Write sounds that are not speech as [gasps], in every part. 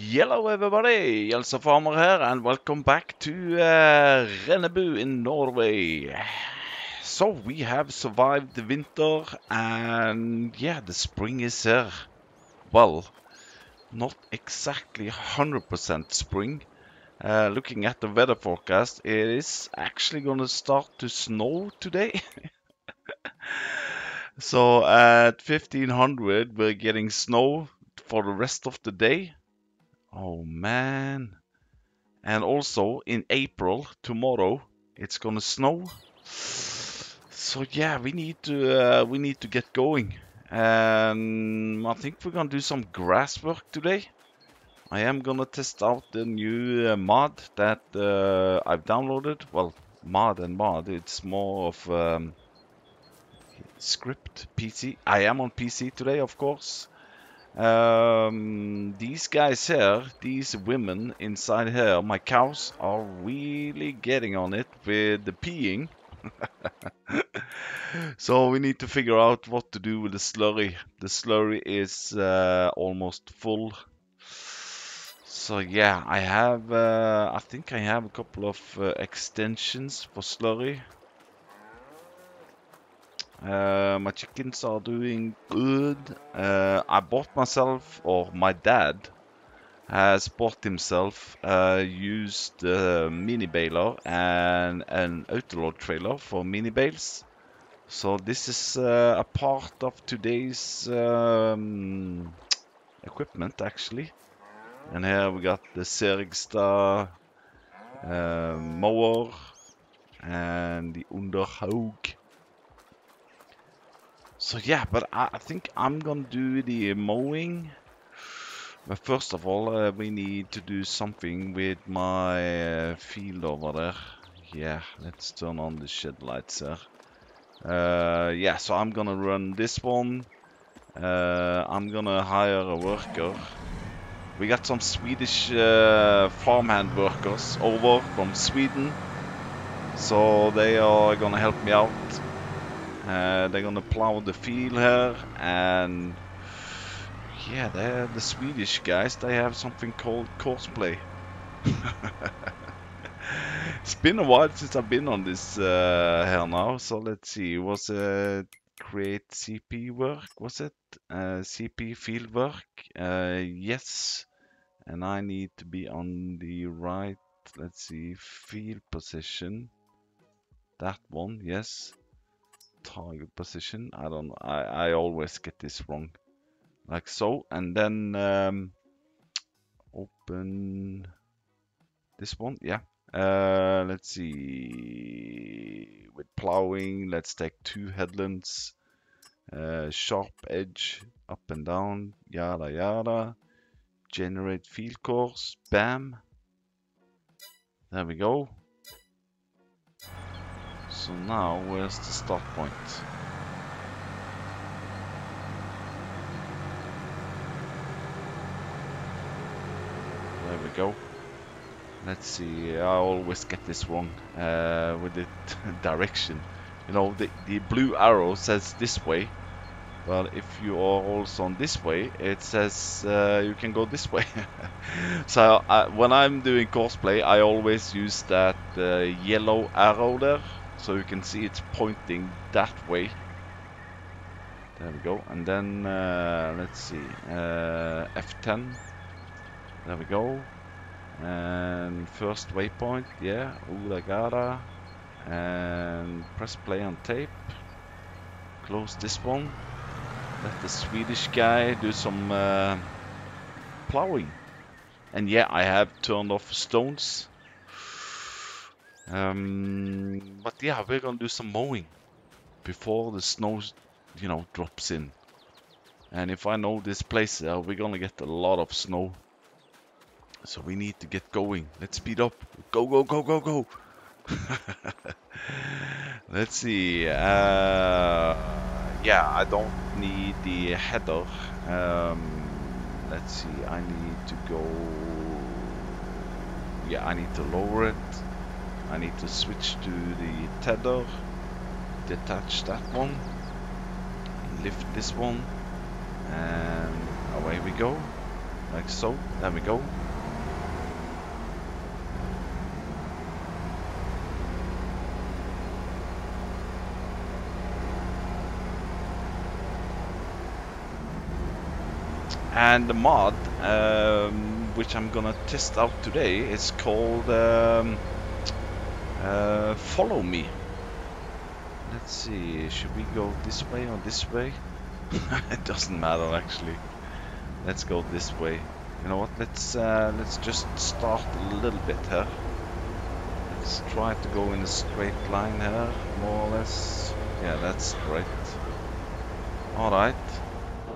Hello everybody, Jelsa Farmer here and welcome back to uh, Rennebu in Norway. So we have survived the winter and yeah, the spring is here. Well, not exactly 100% spring. Uh, looking at the weather forecast, it is actually gonna start to snow today. [laughs] so at 1500 we're getting snow for the rest of the day. Oh man. And also in April, tomorrow, it's gonna snow. So yeah, we need to uh, we need to get going. And I think we're gonna do some grass work today. I am gonna test out the new uh, mod that uh, I've downloaded. Well, mod and mod, it's more of um, script PC. I am on PC today, of course. Um, these guys here, these women inside here, my cows are really getting on it with the peeing. [laughs] so we need to figure out what to do with the slurry. The slurry is uh, almost full. So yeah, I have, uh, I think I have a couple of uh, extensions for slurry. Uh, my chickens are doing good. Uh, I bought myself, or my dad has bought himself a used uh, mini baler and an autoload trailer for mini bales. So this is uh, a part of today's um, equipment actually. And here we got the Serigstad uh, mower and the Underhaug. So yeah, but I, I, think I'm gonna do the mowing. But first of all, uh, we need to do something with my uh, field over there. Yeah, let's turn on the shed lights there. Uh, yeah, so I'm gonna run this one. Uh, I'm gonna hire a worker. We got some Swedish uh, farmhand workers over from Sweden. So they are gonna help me out uh, they're gonna plow the field here, and yeah, they're the Swedish guys. They have something called Courseplay. [laughs] it's been a while since I've been on this uh, here now, so let's see. Was it create CP work? Was it uh, CP field work? Uh, yes, and I need to be on the right. Let's see, field position. That one, yes target position. I don't I, I always get this wrong. Like so. And then um, open this one. Yeah. Uh, let's see. With plowing, let's take two headlands. Uh, sharp edge up and down. Yada yada. Generate field course. Bam. There we go. So now, where's the start point? There we go. Let's see, I always get this wrong uh, with the [laughs] direction. You know, the, the blue arrow says this way, Well, if you are also on this way, it says uh, you can go this way. [laughs] so uh, when I'm doing Courseplay, I always use that uh, yellow arrow there so you can see it's pointing that way. There we go. And then, uh, let's see, uh, F10. There we go. And first waypoint, yeah, Ulagara. And press play on tape. Close this one. Let the Swedish guy do some uh, plowing. And yeah, I have turned off stones um, but yeah, we're gonna do some mowing before the snow, you know, drops in. And if I know this place, uh, we're gonna get a lot of snow. So we need to get going. Let's speed up. Go, go, go, go, go. [laughs] Let's see. Uh, yeah, I don't need the header. Um, let's see. I need to go. Yeah, I need to lower it. I need to switch to the tether, detach that one, lift this one, and away we go. like so. There we go. And the mod, um, which I'm gonna test out today, is called um, uh, Follow Me. Let's see, should we go this way or this way? [laughs] it doesn't matter actually. Let's go this way. You know what? Let's uh, let's just start a little bit here. Let's try to go in a straight line here, more or less. Yeah, that's great. All right.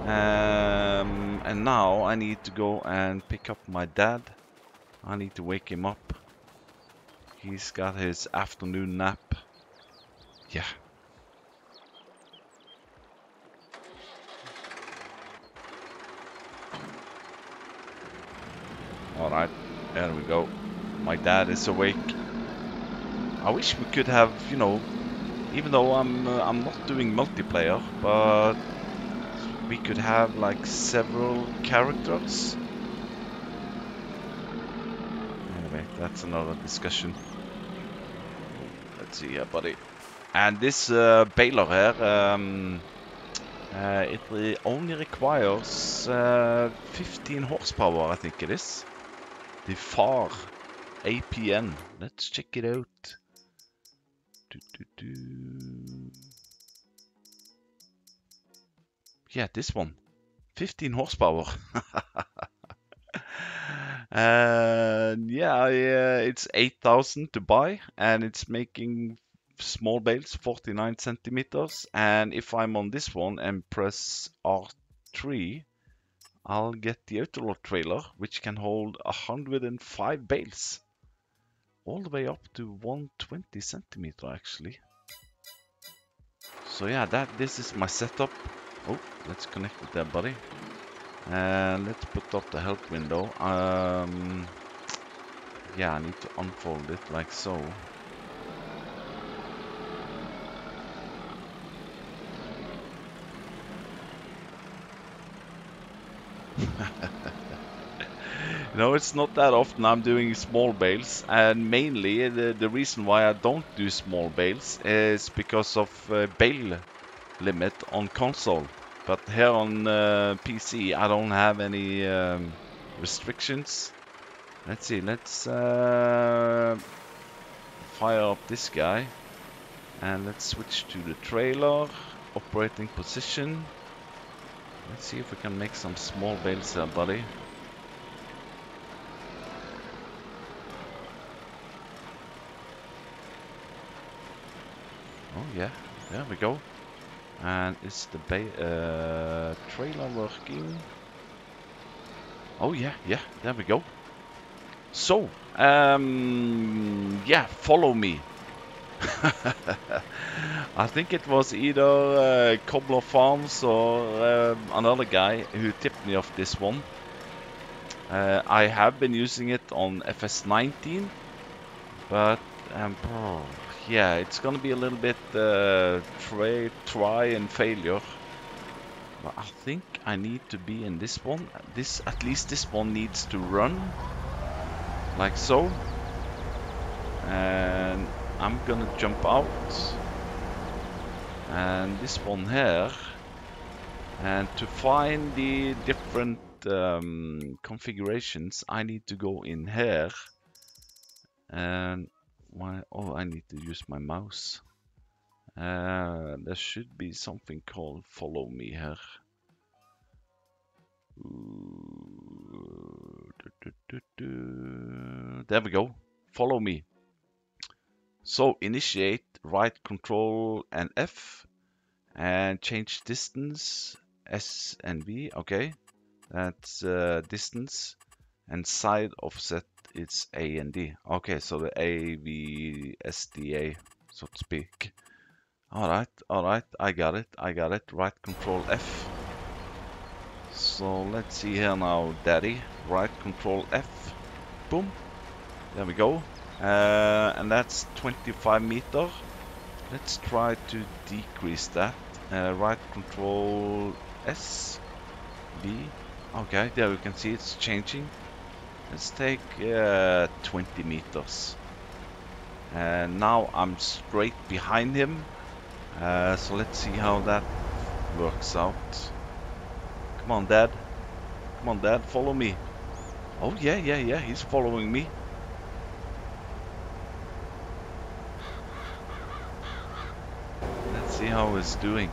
Um, and now I need to go and pick up my dad. I need to wake him up. He's got his afternoon nap. Yeah. Alright, there we go. My dad is awake. I wish we could have, you know, even though I'm uh, I'm not doing multiplayer, but we could have like several characters. Anyway, that's another discussion. See here, buddy. And this uh, baler here, um, uh, it re only requires uh, 15 horsepower, I think it is. The FAR APN. Let's check it out. Do, do, do. Yeah, this one. 15 horsepower. [laughs] and yeah, uh, it's 8,000 to buy, and it's making small bales 49 centimeters. And if I'm on this one and press R3, I'll get the Autoload trailer, which can hold 105 bales. All the way up to 120 centimeter, actually. So yeah, that this is my setup. Oh, let's connect with that, buddy. And let's put up the help window. Um, yeah, I need to unfold it like so. [laughs] no, it's not that often I'm doing small bales, and mainly the, the reason why I don't do small bales is because of uh, bale limit on console. But here on uh, PC, I don't have any um, restrictions. Let's see, let's uh, fire up this guy. And let's switch to the trailer, operating position. Let's see if we can make some small bales here, buddy. Oh yeah, there we go. And is the uh, trailer working? Oh yeah, yeah, there we go. So, um, yeah, follow me. [laughs] I think it was either uh, Cobbler Farms or uh, another guy who tipped me off this one. Uh, I have been using it on FS19, but um, yeah, it's gonna be a little bit uh, try, try and failure. But I think I need to be in this one. This at least this one needs to run like so, and I'm gonna jump out. And this one here, and to find the different um, configurations, I need to go in here and why? Oh, I need to use my mouse. Uh, there should be something called follow me here. There we go. Follow me. So initiate right control and F and change distance S and V. Okay, that's uh, distance and side offset it's A and D. Okay, so the A, V, S, D, A, so to speak. Alright, alright, I got it, I got it. Right control F. So let's see here now, daddy. Right control F. Boom. There we go. Uh, and that's 25 meter. Let's try to decrease that. Uh, right control S, B, Okay, there you can see it's changing. Let's take uh, 20 meters. And now I'm straight behind him. Uh, so let's see how that works out. Come on, Dad. Come on, Dad, follow me. Oh, yeah, yeah, yeah, he's following me. Let's see how he's doing.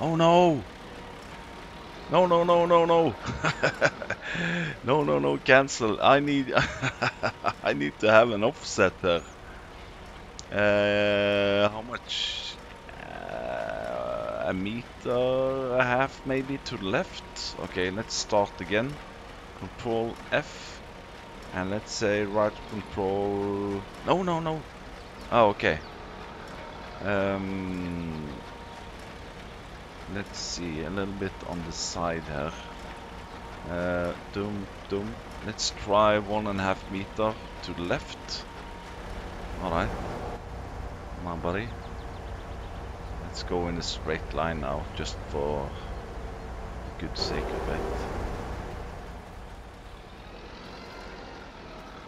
Oh, no! No, no, no, no, no. [laughs] [laughs] no, no, no, cancel. I need [laughs] I need to have an offset there. Uh, how much? Uh, a meter, a half maybe to the left. Okay, let's start again. Control F. And let's say right control... No, no, no. Oh, okay. Um, let's see, a little bit on the side here. Uh, doom, doom. Let's try one and a half meter to the left. Alright. Come on, buddy. Let's go in a straight line now, just for good sake of it.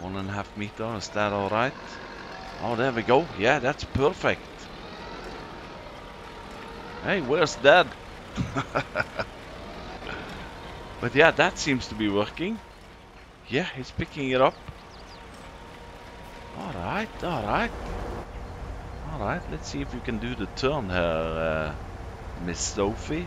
One and a half meter, is that alright? Oh, there we go. Yeah, that's perfect. Hey, where's Dad? [laughs] but yeah, that seems to be working. Yeah, he's picking it up. Alright, alright. Alright, let's see if we can do the turn here, uh, Miss Sophie.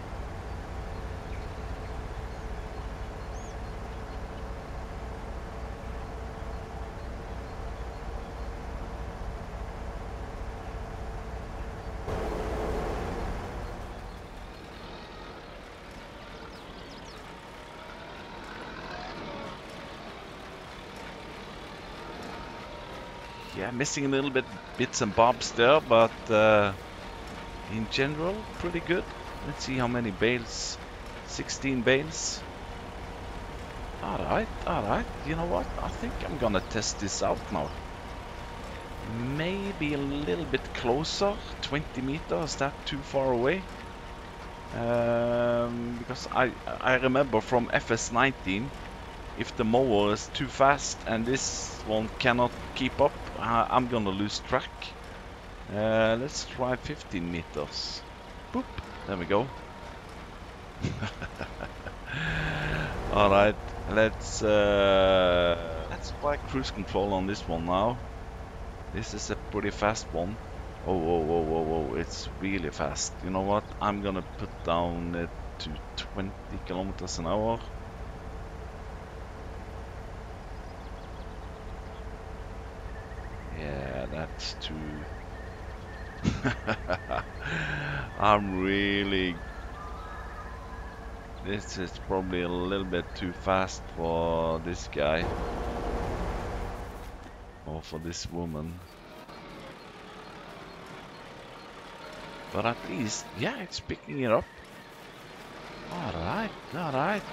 Yeah, missing a little bit bits and bobs there, but uh, in general, pretty good. Let's see how many bales. 16 bales. Alright, alright. You know what? I think I'm gonna test this out now. Maybe a little bit closer. 20 meters, that too far away? Um, because I, I remember from FS19 if the mower is too fast and this one cannot keep up, I'm gonna lose track. Uh, let's try 15 meters. Boop, there we go. [laughs] All right, let's uh, let's try cruise control on this one now. This is a pretty fast one. Oh, whoa, whoa, whoa, whoa, it's really fast. You know what? I'm gonna put down it to 20 kilometers an hour. Yeah, that's too... [laughs] I'm really... This is probably a little bit too fast for this guy. Or for this woman. But at least, yeah, it's picking it up. Alright, alright.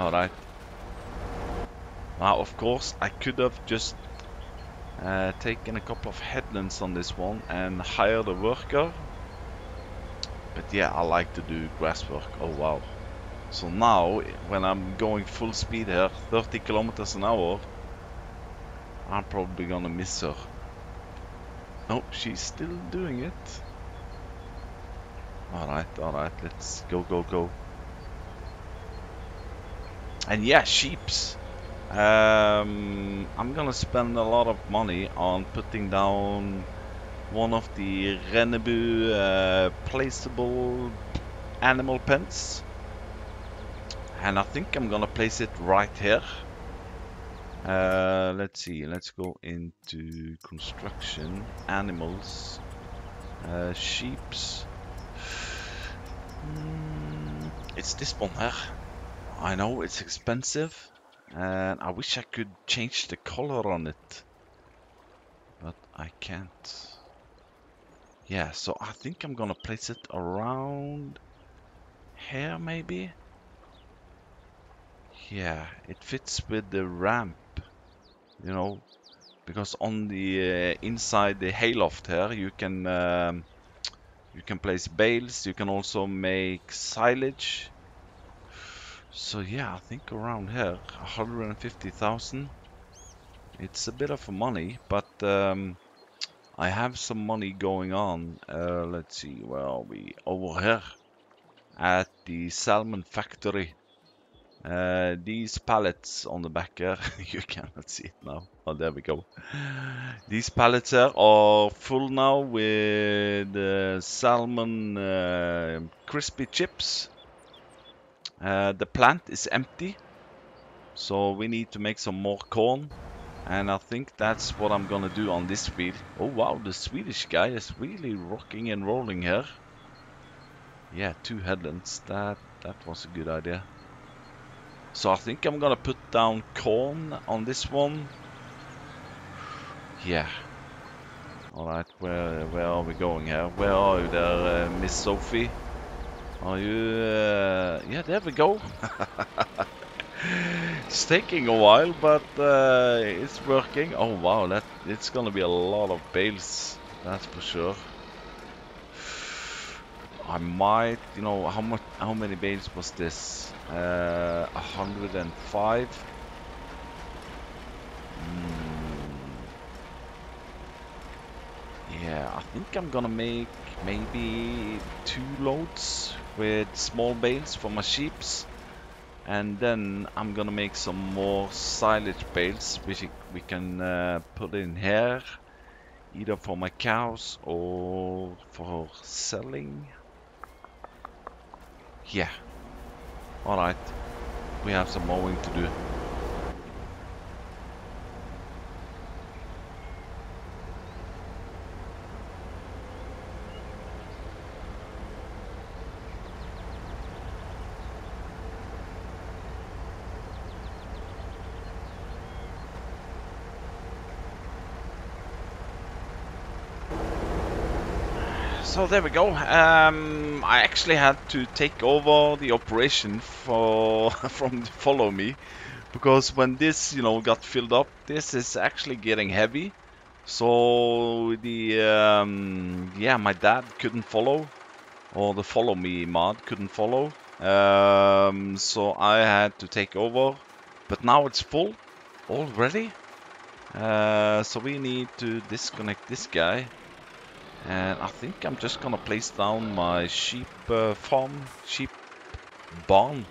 Alright. Now, of course, I could have just uh, taken a couple of headlands on this one and hired a worker. But yeah, I like to do grass work. Oh, wow. So now, when I'm going full speed here, 30 kilometers an hour, I'm probably gonna miss her. Oh, she's still doing it. Alright, alright, let's go, go, go. And yeah, sheeps. Um, I'm gonna spend a lot of money on putting down one of the Rennebu uh, placeable animal pens. And I think I'm gonna place it right here. Uh, let's see, let's go into construction, animals, uh, sheeps. Mm, it's this one here. I know it's expensive and I wish I could change the color on it. But I can't. Yeah so I think I'm gonna place it around here maybe? Yeah it fits with the ramp you know? Because on the uh, inside the hayloft here you can um, you can place bales you can also make silage so yeah I think around here 150,000 it's a bit of money but um, I have some money going on uh, let's see where are we over here at the salmon factory uh, these pallets on the back here, [laughs] you cannot see it now. Oh, there we go. These pallets here are full now with uh, salmon uh, crispy chips. Uh, the plant is empty, so we need to make some more corn. And I think that's what I'm gonna do on this field. Oh wow, the Swedish guy is really rocking and rolling here. Yeah, two headlands. That that was a good idea. So I think I'm gonna put down corn on this one. Yeah. Alright, where where are we going here? Where are you there, uh, Miss Sophie? Are you... Uh, yeah, there we go. [laughs] it's taking a while, but uh, it's working. Oh wow, that it's gonna be a lot of bales, that's for sure. I might, you know, how much, how many bales was this? Uh, 105. Mm. Yeah, I think I'm gonna make maybe two loads with small bales for my sheeps. And then I'm gonna make some more silage bales, which we can uh, put in here. Either for my cows or for selling. Yeah. Alright. We have some mowing to do. So there we go. Um, I actually had to take over the operation for [laughs] from follow me because when this you know got filled up, this is actually getting heavy. So the um, yeah, my dad couldn't follow, or the follow me mod couldn't follow. Um, so I had to take over, but now it's full already. Uh, so we need to disconnect this guy and I think I'm just gonna place down my sheep uh, farm, sheep barn.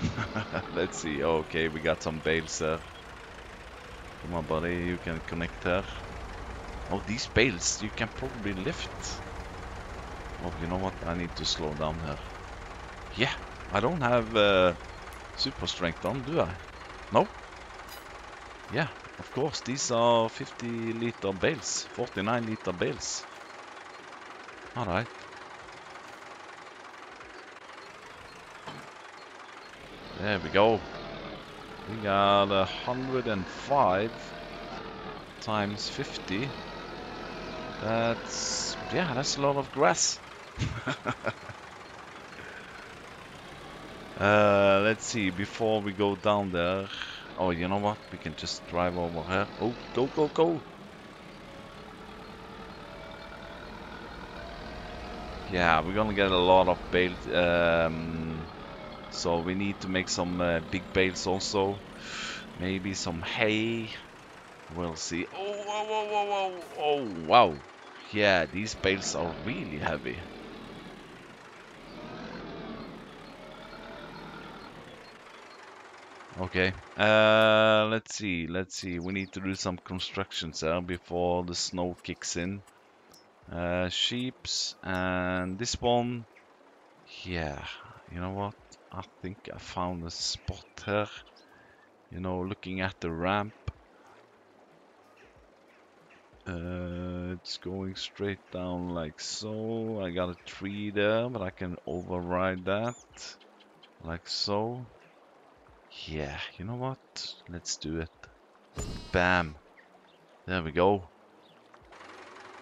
[laughs] Let's see, okay, we got some bales there. Come on buddy, you can connect there. Oh, these bales, you can probably lift. Oh, you know what, I need to slow down here. Yeah, I don't have uh, super strength on, do I? No? Yeah, of course, these are 50 liter bales, 49 liter bales. Alright. There we go. We got a 105 times 50. That's, yeah, that's a lot of grass. [laughs] uh, let's see, before we go down there. Oh, you know what? We can just drive over here. Oh, go, go, go! Yeah, we're gonna get a lot of bales. Um, so we need to make some uh, big bales also. Maybe some hay. We'll see. Oh, whoa, whoa, whoa, whoa. Oh, wow. Yeah, these bales are really heavy. Okay, uh, let's see, let's see. We need to do some constructions there before the snow kicks in. Uh, sheeps and this one. Yeah, you know what? I think I found a spot here. You know, looking at the ramp. Uh, it's going straight down like so. I got a tree there, but I can override that. Like so. Yeah, you know what? Let's do it. Bam. There we go.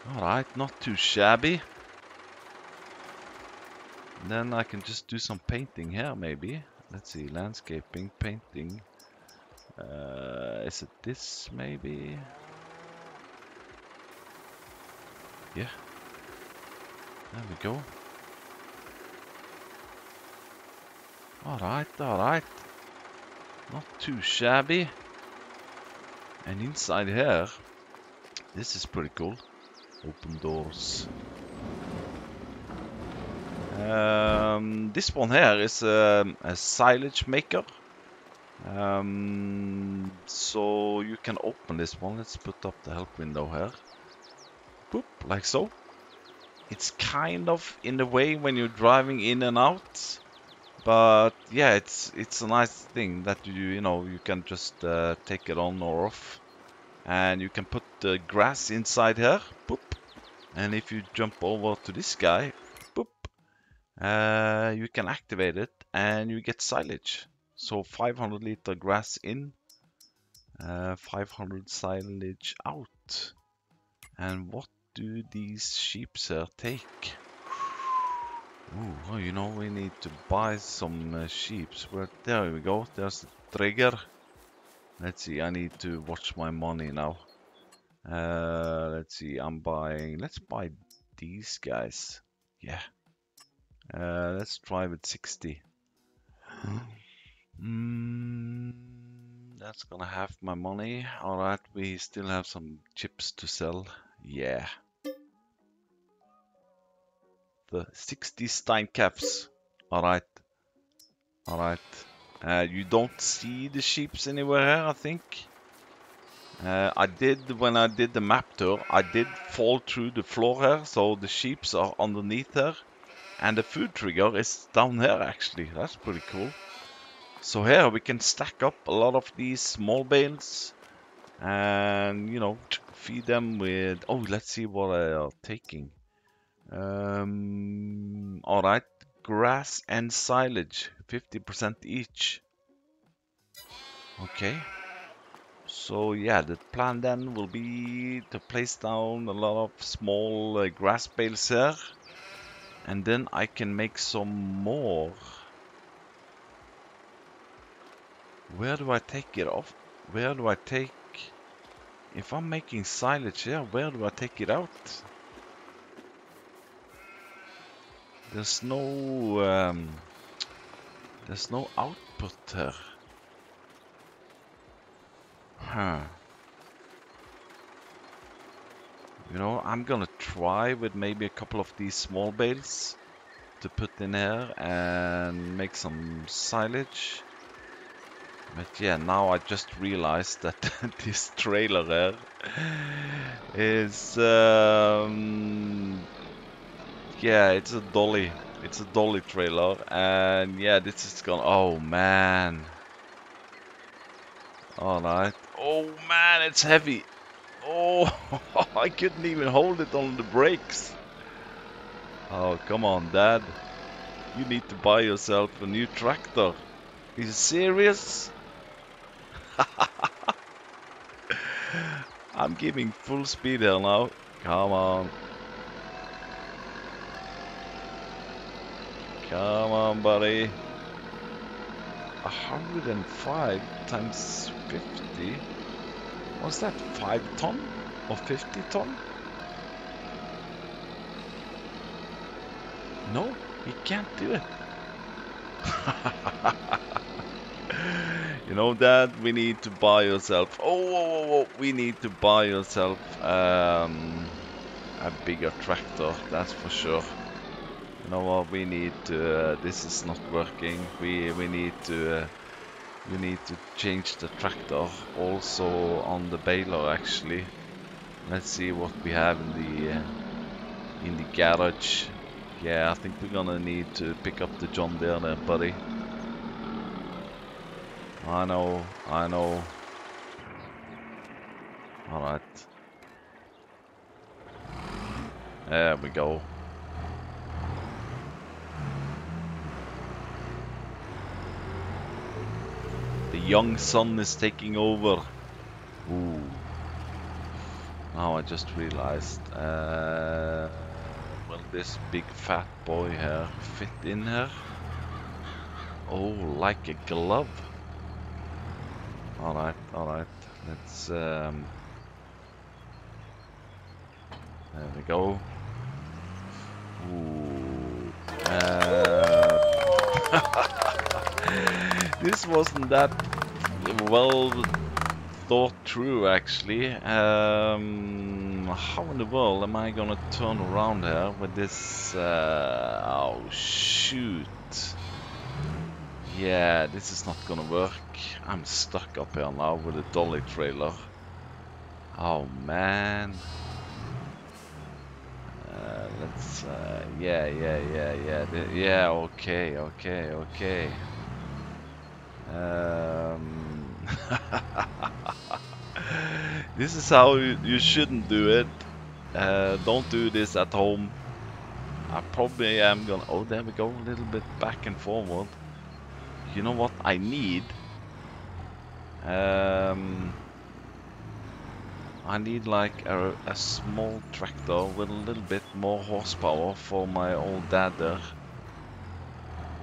Alright, not too shabby. then I can just do some painting here, maybe. Let's see, landscaping, painting. Uh, is it this, maybe? Yeah. There we go. Alright, alright. Not too shabby. And inside here, this is pretty cool. Open doors. Um, this one here is um, a silage maker. Um, so you can open this one. Let's put up the help window here. Boop, like so. It's kind of in the way when you're driving in and out. But yeah, it's it's a nice thing that you you know you can just uh, take it on or off, and you can put the grass inside here. Boop, and if you jump over to this guy, boop, uh, you can activate it and you get silage. So 500 liter grass in, uh, 500 silage out. And what do these sheep take? Ooh, well, you know, we need to buy some uh, sheep. Well, there we go. There's the trigger. Let's see, I need to watch my money now. Uh, let's see, I'm buying... Let's buy these guys. Yeah. Uh, let's try with 60. [gasps] Mm, that's gonna have my money. Alright, we still have some chips to sell. Yeah the 60 Steinkampfs. Alright. Alright. Uh, you don't see the sheeps anywhere I think. Uh, I did, when I did the map tour, I did fall through the floor here, so the sheeps are underneath here. And the food trigger is down here, actually. That's pretty cool. So here we can stack up a lot of these small bales. And, you know, feed them with... Oh, let's see what they are taking. Um, Alright, grass and silage, 50% each. Okay. So yeah, the plan then will be to place down a lot of small uh, grass bales here. And then I can make some more. Where do I take it off? Where do I take... If I'm making silage here, where do I take it out? There's no um, there's no output here. Huh. You know, I'm gonna try with maybe a couple of these small bales to put in here and make some silage. But yeah, now I just realized that [laughs] this trailer here is um, yeah, it's a dolly. It's a dolly trailer, and yeah, this is gone. Oh man. Alright. Oh man, it's heavy. Oh, [laughs] I couldn't even hold it on the brakes. Oh, come on, Dad. You need to buy yourself a new tractor. Are you serious? [laughs] I'm giving full speed here now. Come on. Come on, buddy. 105 times 50. What's that? 5 ton? Or 50 ton? No, he can't do it. [laughs] you know, that we need to buy yourself. Oh, we need to buy yourself um, a bigger tractor, that's for sure know what we need to uh, this is not working. We we need to uh, we need to change the tractor also on the baler actually. Let's see what we have in the uh, in the garage. Yeah I think we're gonna need to pick up the John Deere there buddy. I know I know. Alright there we go young son is taking over. Ooh. Now I just realized, uh, will this big fat boy here fit in here? Oh, like a glove. Alright, alright. Let's, um, There we go. Ooh. Uh, [laughs] this wasn't that well thought through actually. Um, how in the world am I gonna turn around here with this? Uh, oh shoot! Yeah, this is not gonna work. I'm stuck up here now with a dolly trailer. Oh man. Uh, let's. Uh, yeah, yeah, yeah, yeah, yeah. Okay, okay, okay. Um, [laughs] this is how you, shouldn't do it. Uh, don't do this at home. I probably am gonna. Oh, there we go. A little bit back and forward. You know what I need? Um, I need like a, a small tractor with a little bit more horsepower for my old dad there.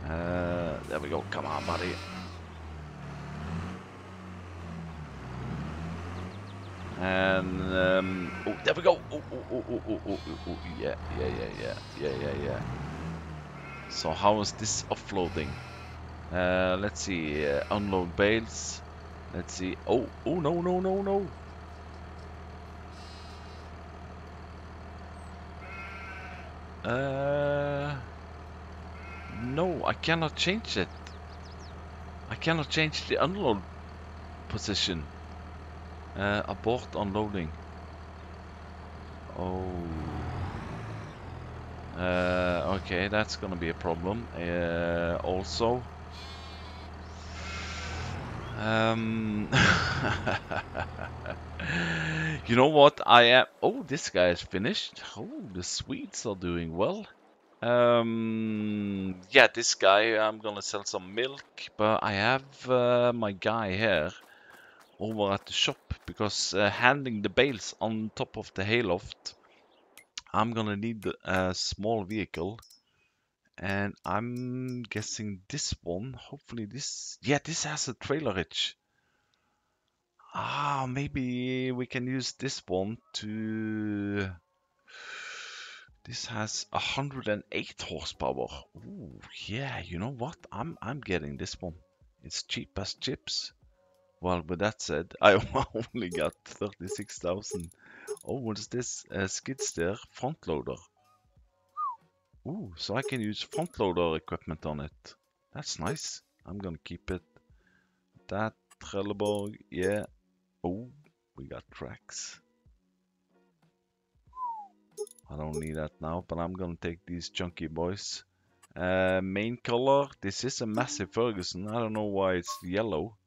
Uh, there we go. Come on, buddy. And um, oh, there we go. Oh, oh, oh, oh, oh, oh, oh, oh, yeah, yeah, yeah, yeah, yeah, yeah, yeah. So how is this offloading? Uh, let's see. Uh, unload bales. Let's see. Oh, oh no, no, no, no. Uh, no, I cannot change it. I cannot change the unload position. Uh, abort unloading. Oh. Uh, okay, that's gonna be a problem. Uh, also. Um, [laughs] you know what? I am. Oh, this guy is finished. Oh, the Swedes are doing well. Um, yeah, this guy, I'm gonna sell some milk, but I have uh, my guy here over at the shop because uh, the bales on top of the hayloft, I'm gonna need a small vehicle. And I'm guessing this one, hopefully this, yeah, this has a trailer hitch. Ah, maybe we can use this one to... This has 108 horsepower. Ooh, yeah, you know what? I'm I'm getting this one. It's cheap as chips. Well, with that said, [laughs] I only got 36,000. Oh, what is this? A skid steer front loader. Ooh, so I can use front loader equipment on it. That's nice. I'm gonna keep it. That Trelleborg, yeah. Oh, we got tracks. I don't need that now, but I'm gonna take these chunky boys. Uh, main color, this is a Massey Ferguson. I don't know why it's yellow.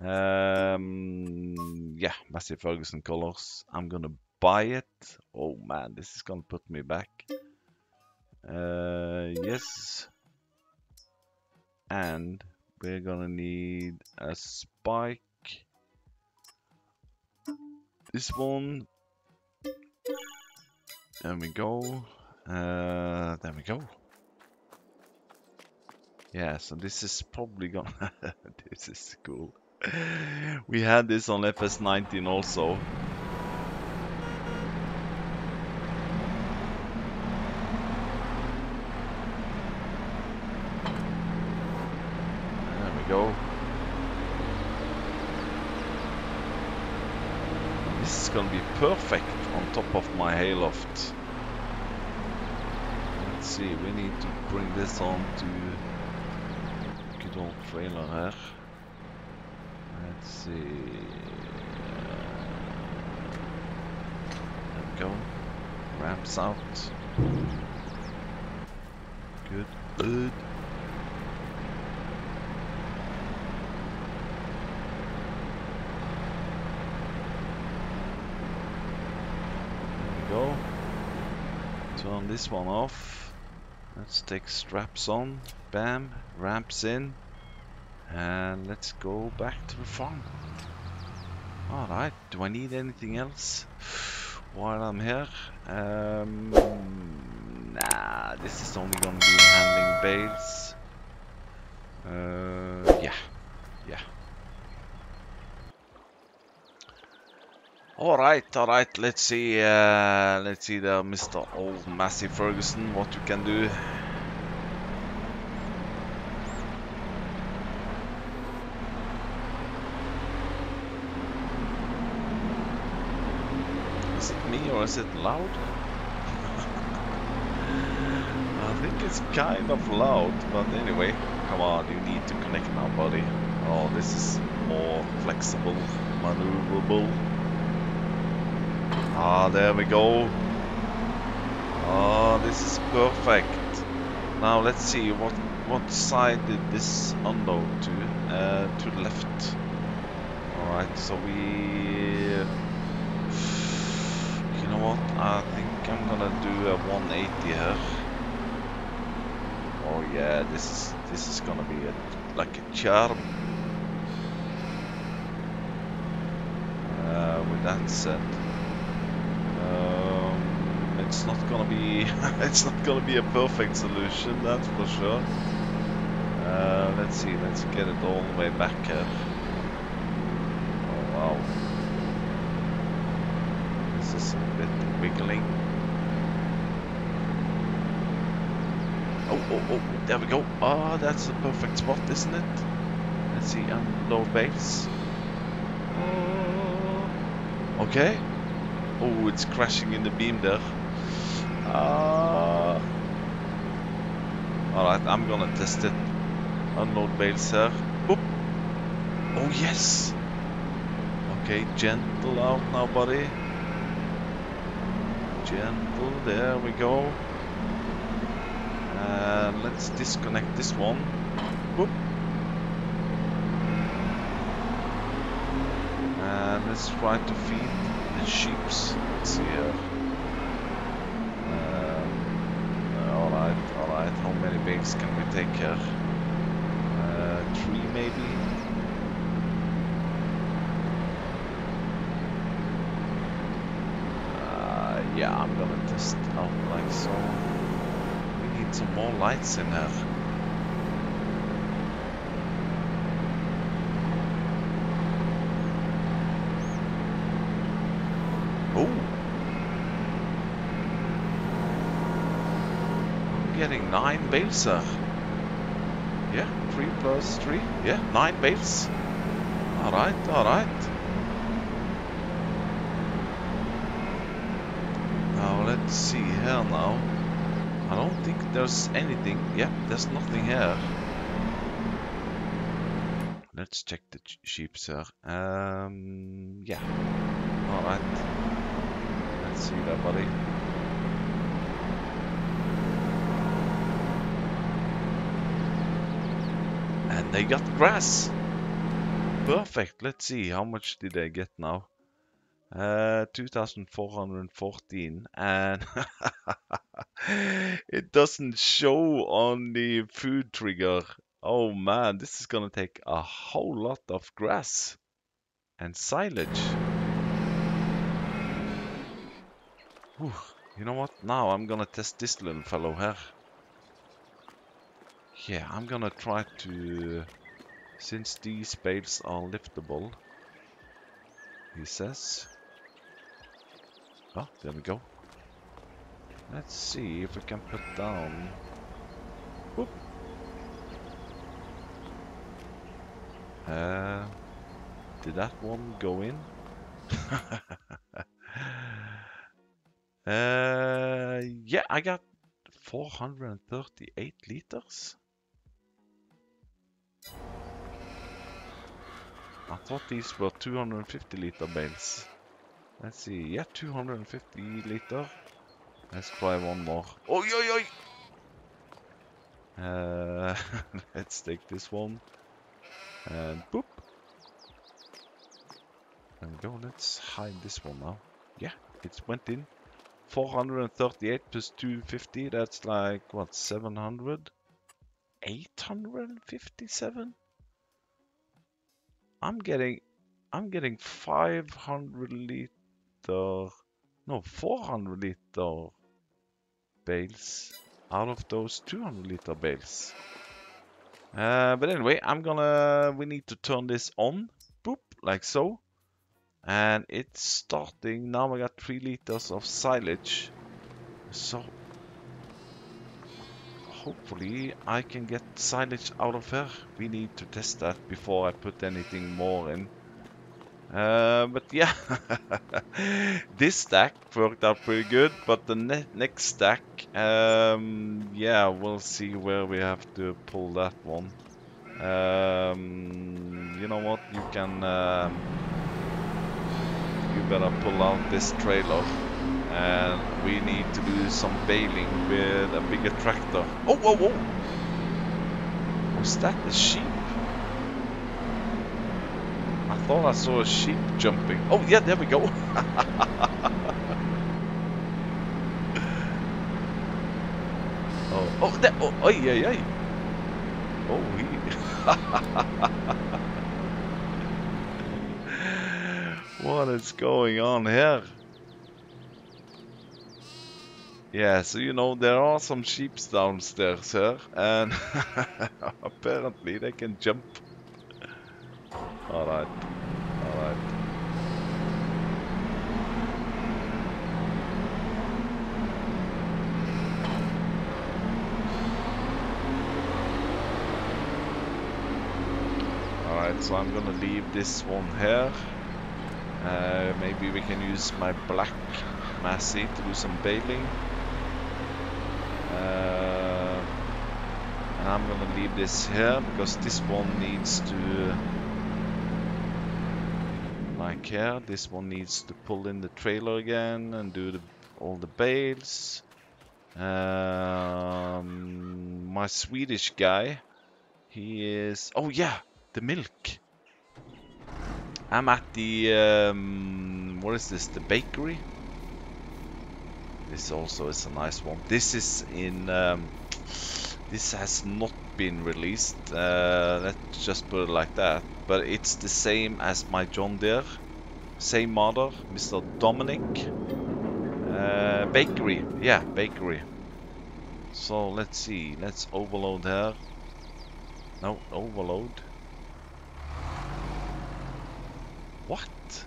Um, yeah, Massey Ferguson colors. I'm gonna buy it. Oh man, this is gonna put me back. Uh, yes. And we're gonna need a spike. This one. There we go. Uh, there we go. Yeah, so this is probably gonna... [laughs] this is cool. We had this on FS19 also. There we go. This is gonna be perfect on top of my hayloft. Let's see, we need to bring this on to good trailer here. Let's see. There we go. Ramps out. Good. Good. Go. Turn this one off. Let's take straps on. Bam. Ramps in. And let's go back to the farm. Alright, do I need anything else while I'm here? Um, nah, this is only gonna be handling bales. Uh, yeah, yeah. All right, all right. Let's see. Uh, let's see, there, Mr. Old Massey Ferguson, what you can do. Is it me or is it loud? [laughs] I think it's kind of loud, but anyway, come on, you need to connect now, buddy. Oh, this is more flexible, maneuverable. Ah, there we go. Ah, this is perfect. Now let's see what what side did this unload to? Uh, to the left. All right, so we. Know what? I think I'm gonna do a 180 here. Oh yeah, this is this is gonna be a, like a charm. Uh, with that said, um, it's not gonna be [laughs] it's not gonna be a perfect solution, that's for sure. Uh, let's see, let's get it all the way back here. Oh wow, this is a bit Oh, oh, oh, there we go. Ah, that's the perfect spot, isn't it? Let's see, unload base. Oh, okay. Oh, it's crashing in the beam there. Uh, Alright, I'm gonna test it. Unload bales here. Boop. Oh, yes. Okay, gentle out now, buddy. Gentle, there we go. Uh, let's disconnect this one. Whoop. And let's try to feed the sheeps. Let's see here. Um, alright, alright. How many bales can we take here? Uh, three maybe? Uh, yeah, Test out oh, like so We need some more lights in there. Oh! I'm getting nine bales there. Yeah, three plus three. Yeah, nine bales. Alright, alright. Now let's here now. I don't think there's anything. Yeah, there's nothing here. Let's check the sheep, sir. Um, yeah. Alright. Let's see that, buddy. And they got grass. Perfect. Let's see. How much did they get now? Uh, 2414 and [laughs] it doesn't show on the food trigger. Oh man, this is gonna take a whole lot of grass and silage. Whew. You know what? Now I'm gonna test this little fellow here. Yeah, I'm gonna try to... Since these bales are liftable, he says. Oh, there we go. Let's see if we can put down... Whoop. Uh, did that one go in? [laughs] uh, yeah, I got 438 liters. I thought these were 250 liter bales. Let's see, yeah, 250 liter. Let's try one more. Oi, oi, oi! Uh, [laughs] let's take this one. And boop. We go, let's hide this one now. Yeah, it went in. 438 plus 250, that's like, what, 700? 857? I'm getting, I'm getting 500 liter, no, 400 liter bales out of those 200 liter bales. Uh, but anyway, I'm gonna, we need to turn this on, boop, like so. and it's starting. Now I got 3 liters of silage. So hopefully I can get silage out of here. We need to test that before I put anything more in. Uh, but yeah, [laughs] this stack worked out pretty good, but the ne next stack, um, yeah, we'll see where we have to pull that one. Um, you know what, you can, um, you better pull out this trailer and we need to do some baling with a bigger tractor. Oh, whoa, whoa! Was that a sheep? I thought I saw a sheep jumping. Oh, yeah, there we go. [laughs] oh, oh, that, oh, oh, yeah, yeah. Oh, he. what is going on here? Yeah, so you know, there are some sheep downstairs here, and [laughs] apparently they can jump. Alright. Alright, so I'm gonna leave this one here. Uh, maybe we can use my black Massey to do some baling. Uh, and I'm gonna leave this here because this one needs to like here this one needs to pull in the trailer again and do the, all the bales um, my Swedish guy he is oh yeah the milk I'm at the um, what is this the bakery this also is a nice one. This is in... Um, this has not been released. Uh, let's just put it like that. But it's the same as my John Deere. Same model, Mr. Dominic. Uh, bakery. Yeah, bakery. So let's see. Let's overload here. No, overload. What?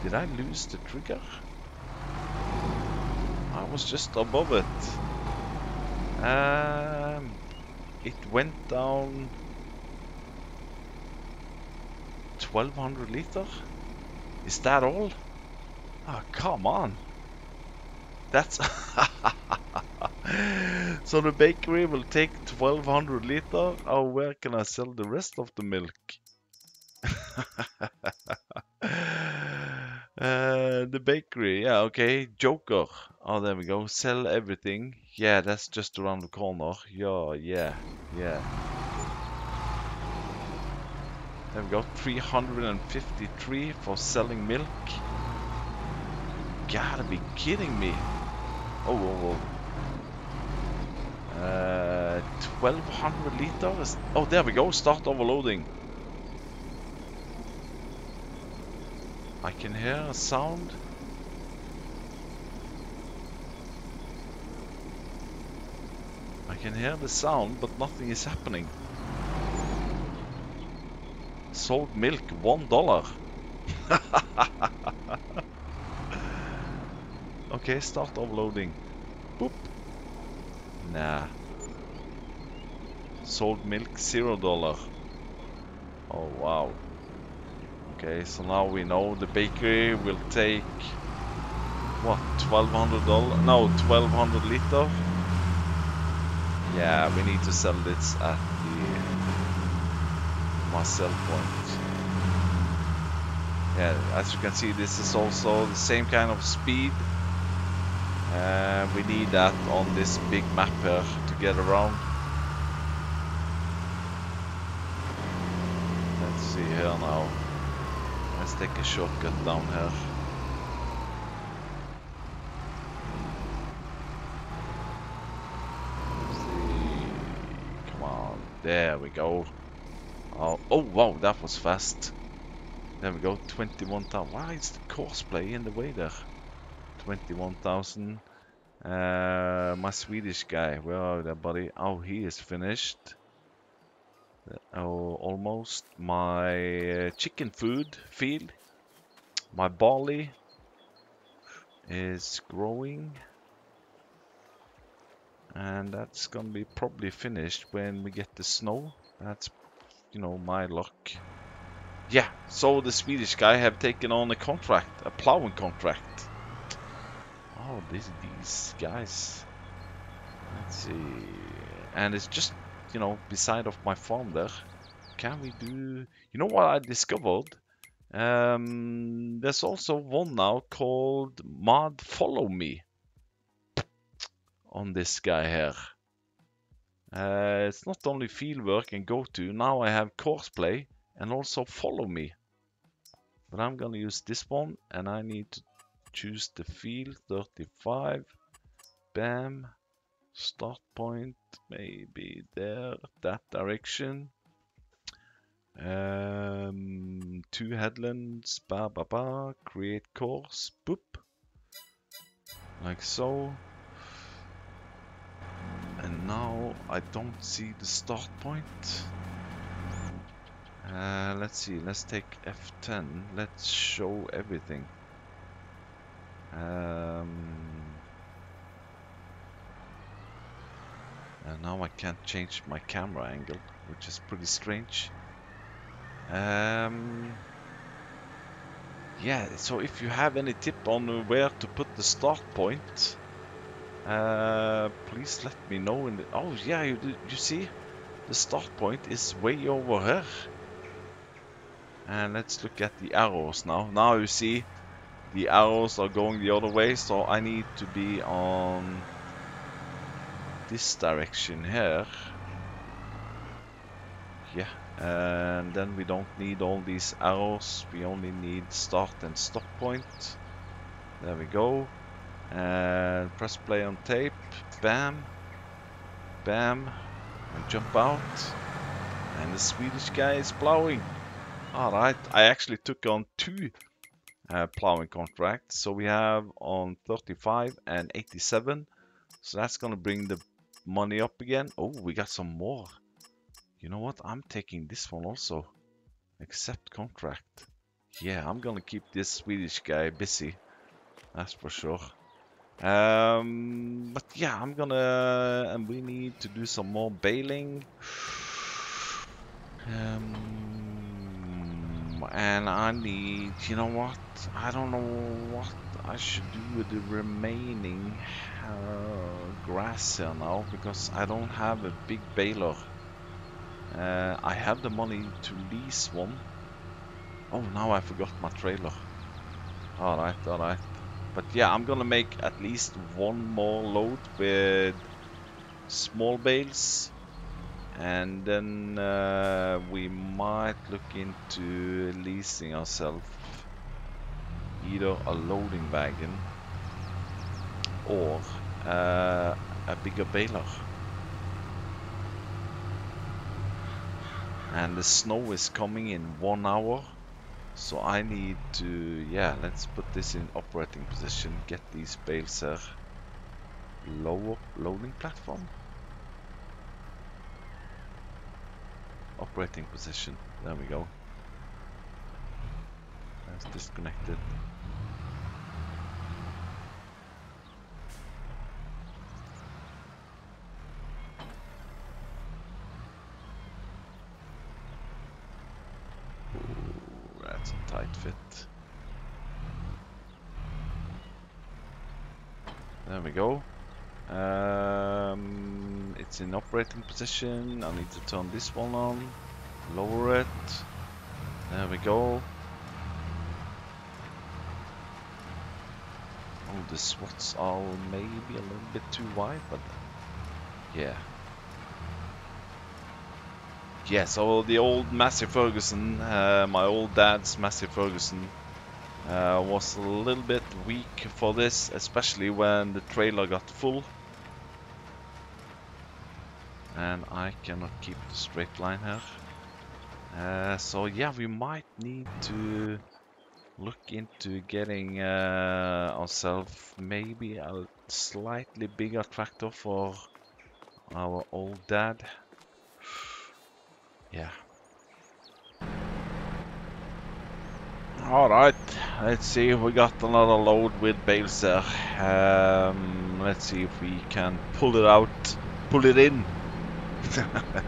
Did I lose the trigger? I was just above it. Um, it went down 1200 liter? Is that all? Oh, come on. That's... [laughs] [laughs] so the bakery will take 1200 liter? Oh, where can I sell the rest of the milk? Uh, [laughs] the bakery, yeah, okay. Joker. Oh, there we go. Sell everything. Yeah, that's just around the corner. Yeah, yeah, yeah. There we go. 353 for selling milk. Gotta be kidding me. Oh, whoa, whoa. Uh, 1200 liters. Oh, there we go. Start overloading. I can hear a sound. I can hear the sound, but nothing is happening. Sold milk, one dollar. [laughs] okay, start offloading. Boop. Nah. Sold milk, zero dollar. Oh wow. Okay, so now we know the bakery will take what, twelve hundred dollar? No, twelve hundred liter. Yeah, we need to sell this at the Marcel point. Yeah, as you can see, this is also the same kind of speed. Uh, we need that on this big map to get around. Let's see here now. Let's take a shortcut down here. Come on, there we go. Oh, oh wow, that was fast. There we go, 21,000. Why is the Courseplay in the way there? 21,000. Uh, my Swedish guy, where are you, buddy? Oh, he is finished. Oh, almost. My uh, chicken food field, my barley is growing. And that's gonna be probably finished when we get the snow. That's, you know, my luck. Yeah, so the Swedish guy have taken on a contract, a plowing contract. Oh, these these guys. Let's see. And it's just, you know, beside of my farm there. Can we do... You know what I discovered? Um, there's also one now called Mod Follow Me on this guy here. Uh, it's not only fieldwork and go to, now I have Courseplay and also follow me. But I'm gonna use this one and I need to choose the field 35. Bam. Start point maybe there, that direction. Um, two headlands, ba ba ba, create course, boop. Like so. And now I don't see the start point. Uh, let's see, let's take F10. Let's show everything. Um, and now I can't change my camera angle, which is pretty strange. Um, yeah, so if you have any tip on where to put the start point, uh, please let me know. In the, oh yeah, you, you see, the start point is way over here. And let's look at the arrows now. Now you see the arrows are going the other way, so I need to be on this direction here. Yeah, and then we don't need all these arrows. We only need start and stop point. There we go. And press play on tape. Bam. Bam. And jump out. And the Swedish guy is plowing. Alright, I actually took on two uh, plowing contract. So we have on 35 and 87. So that's going to bring the money up again. Oh, we got some more. You know what? I'm taking this one also. Accept contract. Yeah, I'm going to keep this Swedish guy busy. That's for sure. Um, but yeah, I'm gonna... And we need to do some more bailing. [sighs] Um, and I need, you know what, I don't know what I should do with the remaining uh, grass here now, because I don't have a big baler. Uh, I have the money to lease one. Oh, now I forgot my trailer. Alright, alright. But yeah, I'm gonna make at least one more load with small bales and then uh, we might look into leasing ourselves either a loading wagon or uh, a bigger baler. And the snow is coming in one hour so I need to yeah let's put this in operating position get these bales here lower loading platform operating position. There we go. That's disconnected. That's a tight fit. There we go. Um, it's in operating position. I need to turn this one on. Lower it. There we go. Oh, the swaths are maybe a little bit too wide, but yeah. Yeah, so the old Massey Ferguson, uh, my old dad's Massey Ferguson, uh, was a little bit weak for this, especially when the trailer got full. And I cannot keep the straight line here. Uh, so yeah, we might need to look into getting uh, ourselves maybe a slightly bigger tractor for our old dad. [sighs] yeah. All right, let's see if we got another load with bales there. Um, let's see if we can pull it out, pull it in. [laughs]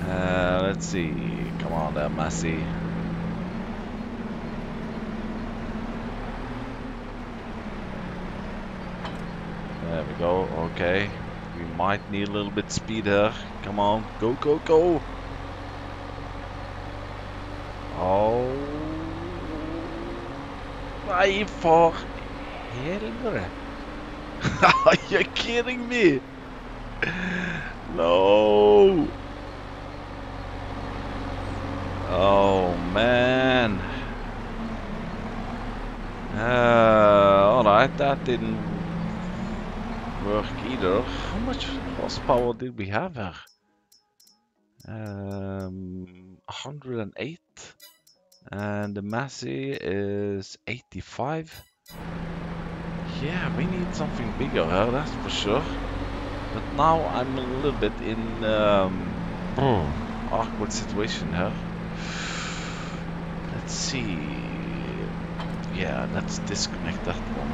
uh, let's see. Come on there, Massey. There we go. Okay. We might need a little bit speed here. Come on. Go, go, go. Oh. Nej, for helvete. [laughs] Are you kidding me? No. Oh, man. Uh, Alright, that didn't work either. How much horsepower did we have here? Um, 108 and the Massey is 85. Yeah, we need something bigger here, that's for sure. But now I'm a little bit in um, awkward situation here. Let's see. Yeah, let's disconnect that one.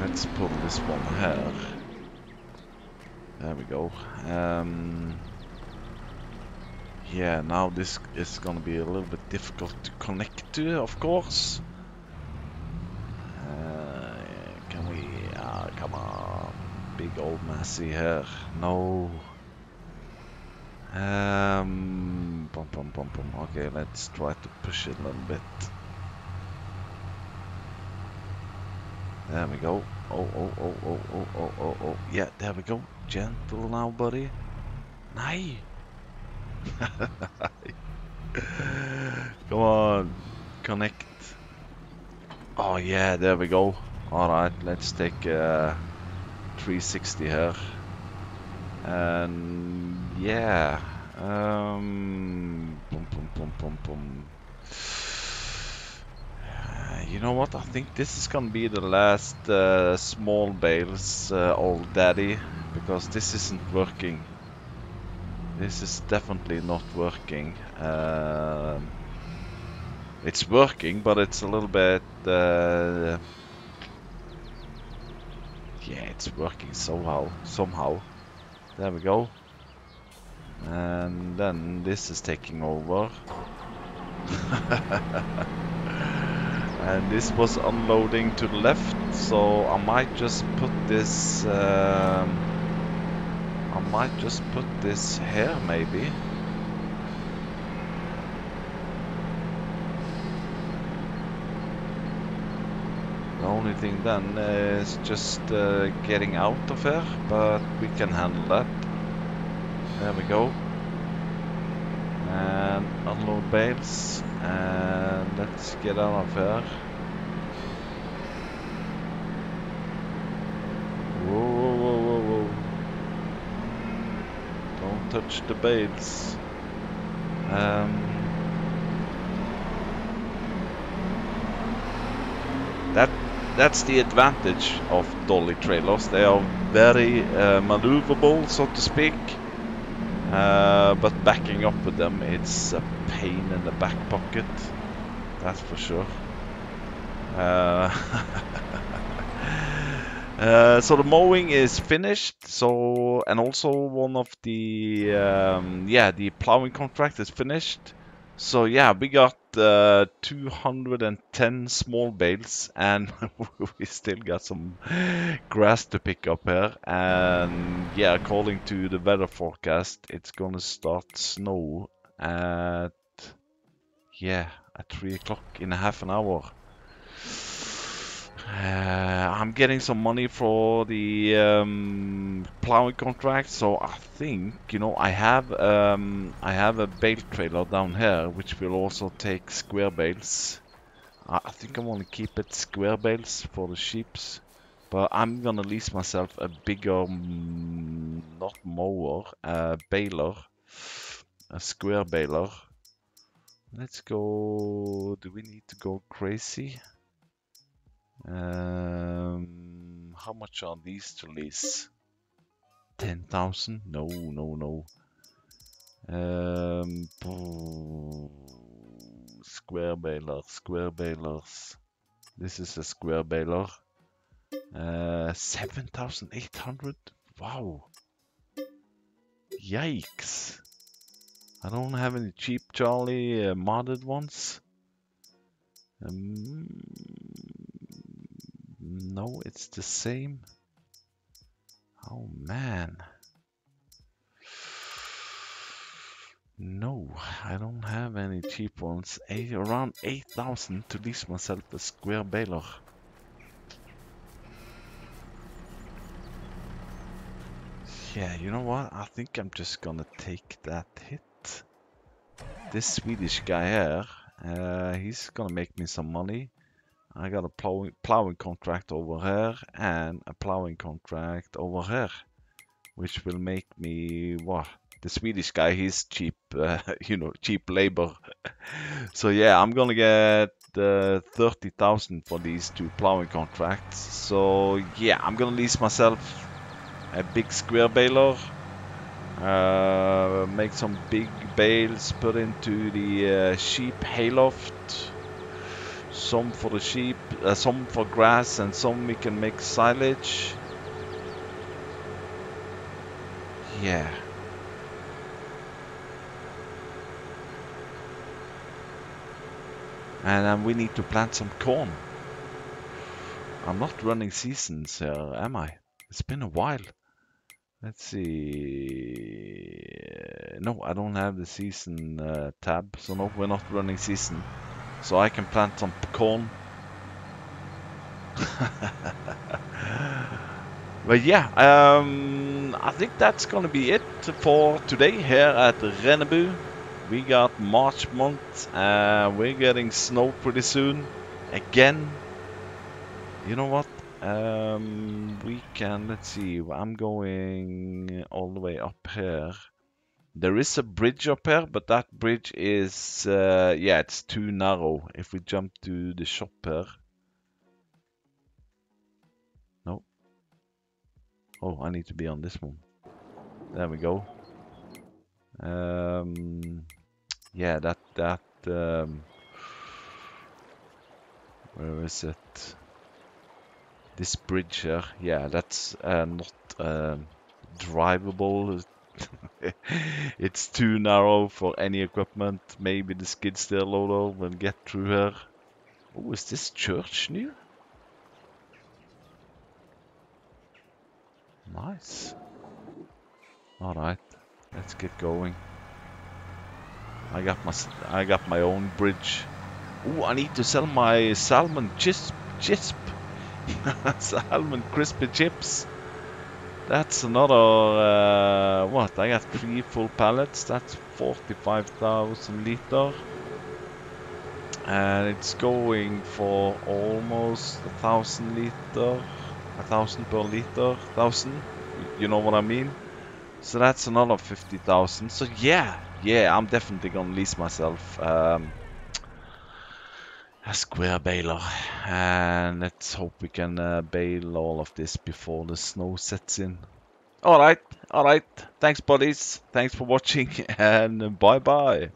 Let's pull this one here. There we go. Um, yeah, now this is gonna be a little bit difficult to connect to, of course. Uh, can we... Uh, come on. Big old Massey here. No. Um, bum, bum, bum, bum. Okay, let's try to push it a little bit. There we go. Oh, oh, oh, oh, oh, oh, oh, oh. Yeah, there we go. Gentle now, buddy. Nej! [laughs] Come on, connect. Oh yeah, there we go. Alright, let's take uh, 360 here. And yeah, um, boom, boom, boom. Uh, you know what? I think this is gonna be the last uh, small bales, uh, old daddy, because this isn't working. This is definitely not working. Um, it's working, but it's a little bit... Yeah, it's working somehow. Somehow. There we go. And then this is taking over. [laughs] and this was unloading to the left, so I might just put this... Um, I might just put this here, maybe. Only thing then is just uh, getting out of here, but we can handle that. There we go. And unload bales, and let's get out of here. Whoa, whoa, whoa, whoa, whoa. Don't touch the bales. Um, that that's the advantage of dolly trailers. They are very uh, maneuverable, so to speak. Uh, but backing up with them, it's a pain in the back pocket. That's for sure. Uh, [laughs] Uh, so the mowing is finished. So and also one of the um, yeah the plowing contract is finished. So yeah, we got uh, 210 small bales, and [laughs] we still got some grass to pick up here. And yeah, according to the weather forecast, it's gonna start snow at yeah at three o'clock in a half an hour. Uh, I'm getting some money for the um, plowing contract, so I think you know I have um, I have a bale trailer down here, which will also take square bales. I, I think I want to keep it square bales for the sheeps, but I'm gonna lease myself a bigger, mm, not mower, a baler, a square baler. Let's go. Do we need to go crazy? Um, how much are these to lease? 10,000? No, no, no. Um, square baler, square balers. This is a square baler. Uh, 7,800? Wow. Yikes. I don't have any cheap Charlie uh, modded ones. Um, no, it's the same. Oh man. No, I don't have any cheap ones. Eight, around 8,000 to lease myself a square baler. Yeah, you know what? I think I'm just gonna take that hit. This Swedish guy here, uh, he's gonna make me some money. I got a plowing, plowing contract over here and a plowing contract over here, which will make me what? The Swedish guy, he's cheap, uh, [laughs] you know, cheap labor. [laughs] so yeah, I'm gonna get uh, 30,000 for these two plowing contracts. So yeah, I'm gonna lease myself a big square baler. Uh, make some big bales, put into the uh, sheep hayloft. Some for the sheep, uh, some for grass, and some we can make silage. Yeah. And um, we need to plant some corn. I'm not running seasons here, am I? It's been a while. Let's see. No, I don't have the season uh, tab, so no, we're not running season. So I can plant some corn. [laughs] but yeah, um, I think that's gonna be it for today here at Rennebu. We got March month, uh, we're getting snow pretty soon. Again, you know what? Um, we can, let's see, I'm going all the way up here. There is a bridge up here, but that bridge is, uh, yeah, it's too narrow. If we jump to the shop here. No. Oh, I need to be on this one. There we go. Um, yeah, that, that, um, where is it? this bridge here, yeah, that's uh, not um, drivable. [laughs] it's too narrow for any equipment. Maybe the skid steer loader will get through here. Oh, is this church new? Nice. Alright, let's get going. I got my I got my own bridge. Oh, I need to sell my salmon chisp chisp [laughs] Salmon crispy chips. That's another, uh, what, I got three full pallets, that's 45,000 liter. And it's going for almost a thousand liter, a thousand per liter, thousand, you know what I mean? So that's another 50,000. So yeah, yeah, I'm definitely gonna lease myself um, a square baler. And let's hope we can uh, bale all of this before the snow sets in. All right all right thanks buddies. Thanks for watching [laughs] and bye bye